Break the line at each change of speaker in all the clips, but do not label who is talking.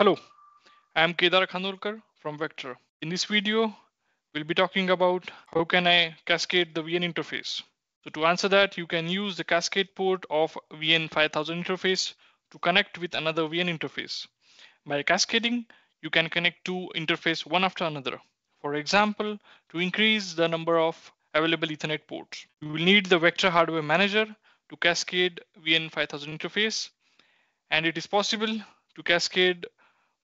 Hello, I am Kedar Khanolkar from Vector. In this video, we'll be talking about how can I cascade the VN interface. So to answer that, you can use the cascade port of VN 5000 interface to connect with another VN interface. By cascading, you can connect two interface one after another. For example, to increase the number of available Ethernet ports, you will need the Vector Hardware Manager to cascade VN 5000 interface. And it is possible to cascade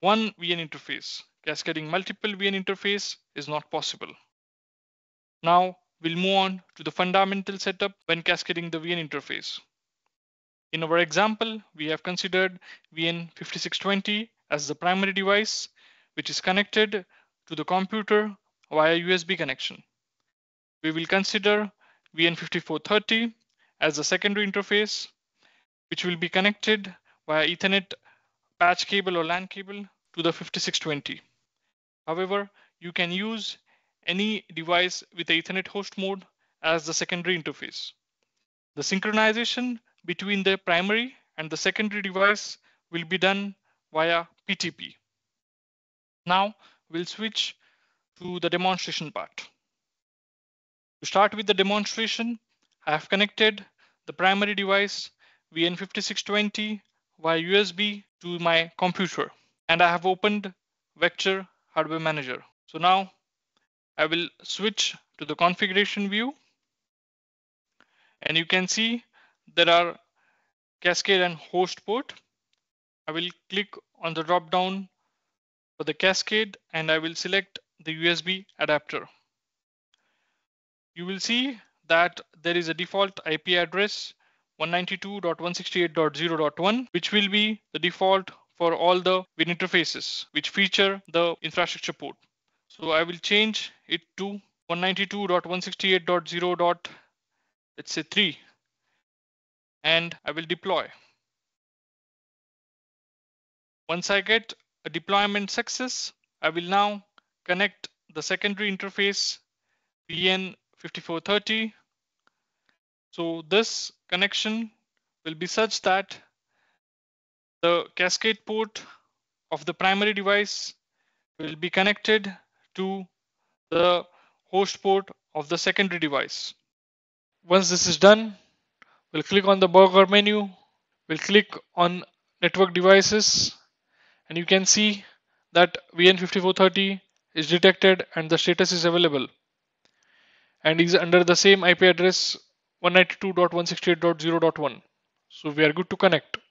one VN interface. Cascading multiple VN interface is not possible. Now we'll move on to the fundamental setup when cascading the VN interface. In our example, we have considered VN5620 as the primary device, which is connected to the computer via USB connection. We will consider VN5430 as the secondary interface, which will be connected via Ethernet patch cable or LAN cable to the 5620. However, you can use any device with Ethernet host mode as the secondary interface. The synchronization between the primary and the secondary device will be done via PTP. Now we'll switch to the demonstration part. To start with the demonstration, I have connected the primary device VN5620 via USB to my computer and I have opened Vector Hardware Manager. So now I will switch to the configuration view and you can see there are cascade and host port. I will click on the drop down for the cascade and I will select the USB adapter. You will see that there is a default IP address 192.168.0.1 which will be the default for all the VN interfaces which feature the infrastructure port. So I will change it to 192.168.0. let's say 3 and I will deploy. Once I get a deployment success, I will now connect the secondary interface VN5430. So this connection will be such that the cascade port of the primary device will be connected to the host port of the secondary device. Once this is done, we'll click on the burger menu, we'll click on network devices, and you can see that VN5430 is detected and the status is available and is under the same IP address 192.168.0.1. So we are good to connect.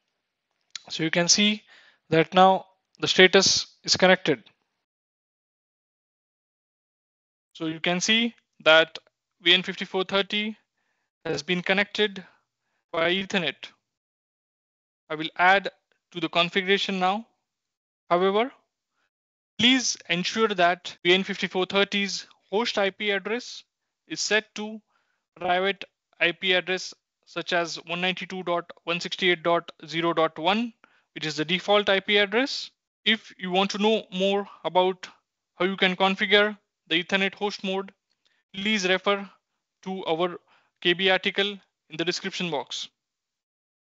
So you can see that now the status is connected. So you can see that VN5430 has been connected via Ethernet. I will add to the configuration now. However, please ensure that VN5430's host IP address is set to private IP address such as 192.168.0.1, which is the default IP address. If you want to know more about how you can configure the Ethernet host mode, please refer to our KB article in the description box.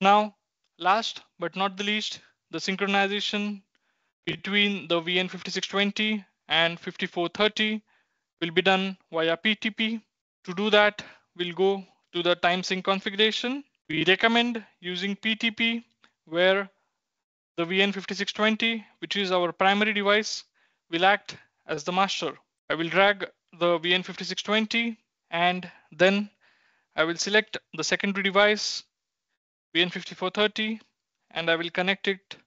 Now, last but not the least, the synchronization between the VN5620 and 5430 will be done via PTP. To do that, we'll go to the time sync configuration. We recommend using PTP where the VN5620, which is our primary device, will act as the master. I will drag the VN5620 and then I will select the secondary device VN5430 and I will connect it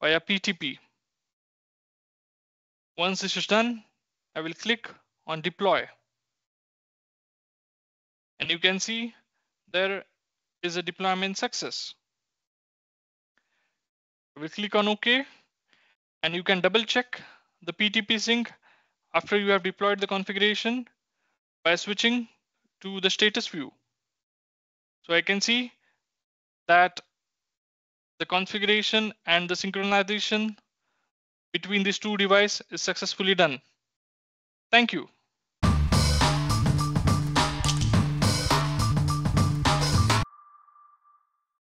via PTP. Once this is done, I will click on deploy. And you can see there is a deployment success. We'll click on OK and you can double check the PTP sync after you have deployed the configuration by switching to the status view. So I can see that the configuration and the synchronization between these two devices is successfully done. Thank you.